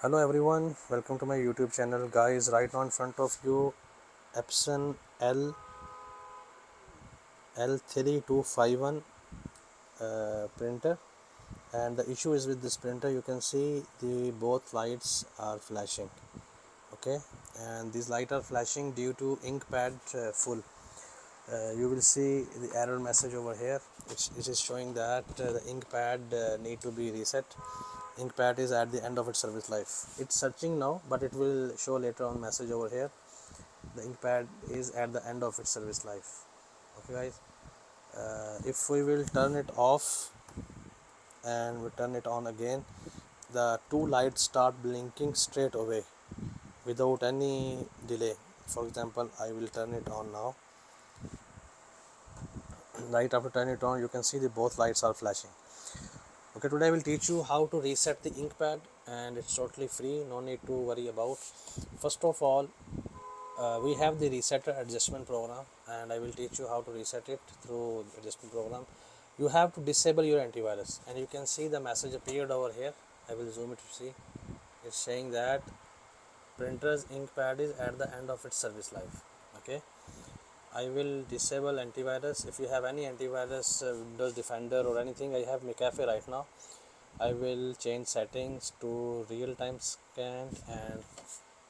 hello everyone welcome to my youtube channel. Guys right now in front of you epson l l3251 uh, printer. And the issue is with this printer you can see the both lights are flashing okay? And these lights are flashing due to ink pad uh, full. Uh, you will see the error message over here which, which is showing that uh, the ink pad uh, need to be reset ink pad is at the end of its service life. It's searching now but it will show later on message over here. The ink pad is at the end of its service life. Okay guys. Uh, if we will turn it off and we turn it on again the two lights start blinking straight away without any delay. For example I will turn it on now. Right after turning it on you can see the both lights are flashing okay today I will teach you how to reset the ink pad and it's totally free no need to worry about. First of all uh, we have the resetter adjustment program and I will teach you how to reset it through adjustment program. You have to disable your antivirus and you can see the message appeared over here. I will zoom it to see. It's saying that printer's ink pad is at the end of its service life. Okay I will disable antivirus. If you have any antivirus uh, Windows Defender or anything I have McAfee right now. I will change settings to real-time scan and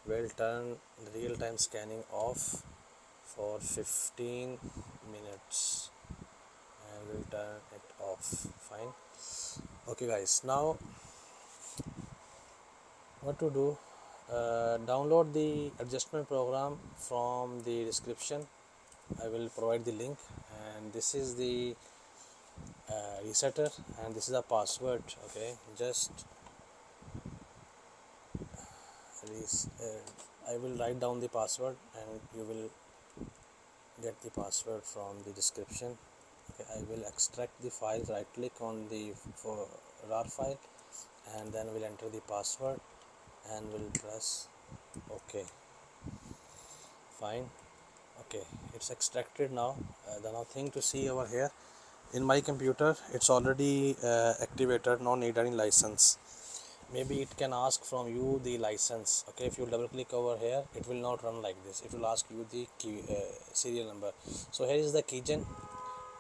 will turn real-time scanning off for 15 minutes. And will turn it off. Fine. Okay guys. Now what to do? Uh, download the adjustment program from the description I will provide the link. And this is the uh, resetter and this is the password okay? Just uh, I will write down the password and you will get the password from the description okay? I will extract the file right click on the for RAR file and then we'll enter the password and we'll press ok fine okay it's extracted now. Uh, the thing to see over here in my computer it's already uh, activated no need any license. Maybe it can ask from you the license okay? If you double click over here it will not run like this. It will ask you the key uh, serial number. So here is the keygen.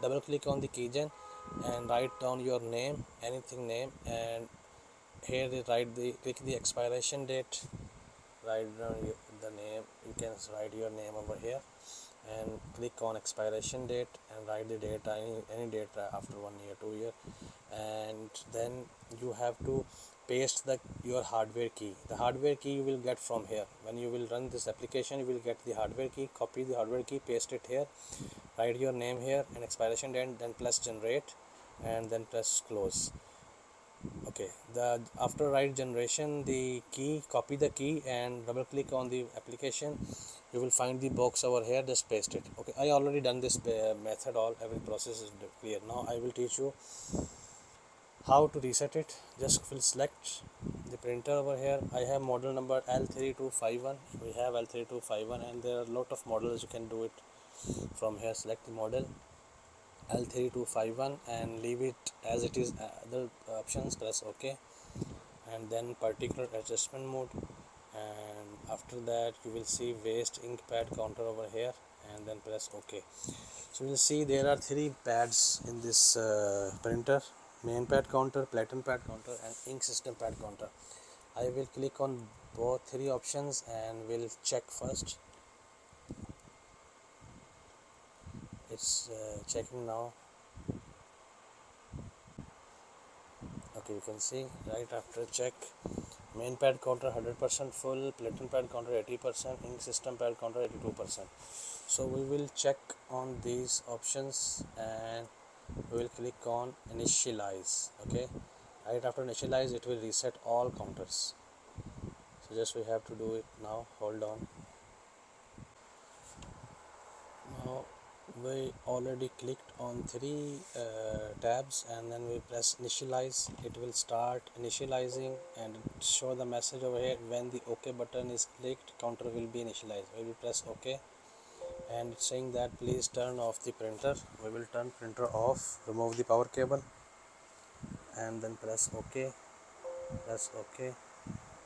Double click on the keygen and write down your name anything name and here write the click the expiration date. Write down the name you can write your name over here and click on expiration date and write the date any, any date after one year two year. And then you have to paste the your hardware key. The hardware key you will get from here. When you will run this application you will get the hardware key copy the hardware key paste it here write your name here and expiration date then press generate and then press close okay. The after write generation the key copy the key and double click on the application. You will find the box over here just paste it. Okay. I already done this uh, method. All every process is clear. Now i will teach you how to reset it. Just will select the printer over here. I have model number l3251 we have l3251 and there are a lot of models. You can do it from here. Select the model L3251 and leave it as it is uh, other options press ok and then particular adjustment mode and after that you will see waste ink pad counter over here and then press ok so you will see there are three pads in this uh, printer main pad counter platen pad counter and ink system pad counter. I will click on both three options and will check first it's uh, checking now. Okay you can see right after check main pad counter 100% full platen pad counter 80% ink system pad counter 82% so we will check on these options and we will click on initialize okay? Right after initialize it will reset all counters. So just we have to do it now. Hold on now we already clicked on three uh, tabs and then we press initialize. It will start initializing and show the message over here. When the ok button is clicked counter will be initialized. We will press ok and saying that please turn off the printer. We will turn printer off remove the power cable and then press ok press ok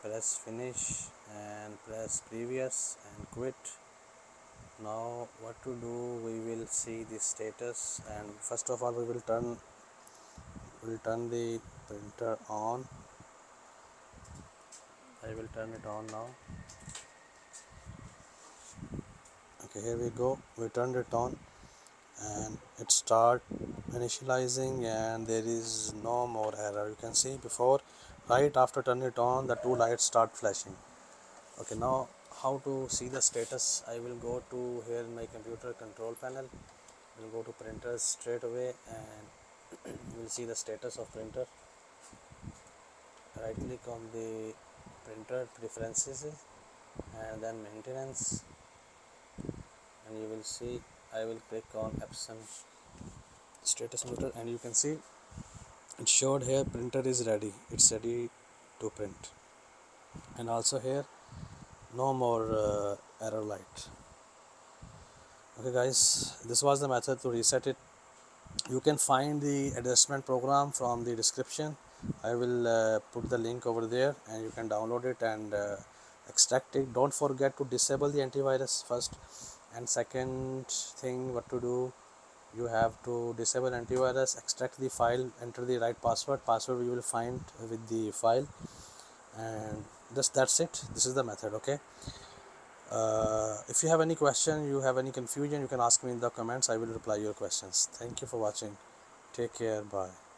press finish and press previous and quit now what to do we will see the status and first of all we will turn will turn the printer on. I will turn it on now. Okay here we go. We turned it on and it start initializing and there is no more error. You can see before right after turn it on the two lights start flashing. Okay now how to see the status I will go to here in my computer control panel. Will go to printers straight away and we'll see the status of printer. Right click on the printer preferences and then maintenance. And you will see I will click on Epson status meter and you can see it showed here printer is ready. It's ready to print. And also here no more uh, error light. Okay guys this was the method to reset it. You can find the adjustment program from the description. I will uh, put the link over there and you can download it and uh, extract it. Don't forget to disable the antivirus first. And second thing what to do you have to disable antivirus extract the file enter the right password. Password you will find with the file. And just that's it. This is the method okay? Uh, if you have any question you have any confusion you can ask me in the comments. I will reply your questions. Thank you for watching. Take care. Bye